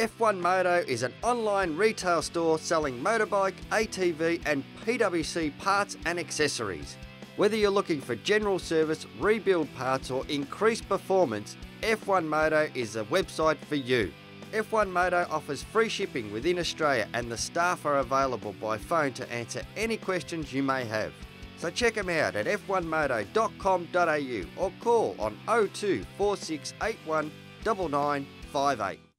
F1 Moto is an online retail store selling motorbike, ATV, and PWC parts and accessories. Whether you're looking for general service, rebuild parts, or increased performance, F1 Moto is the website for you. F1 Moto offers free shipping within Australia and the staff are available by phone to answer any questions you may have. So check them out at f1moto.com.au or call on 02 4681 9958.